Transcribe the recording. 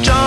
John.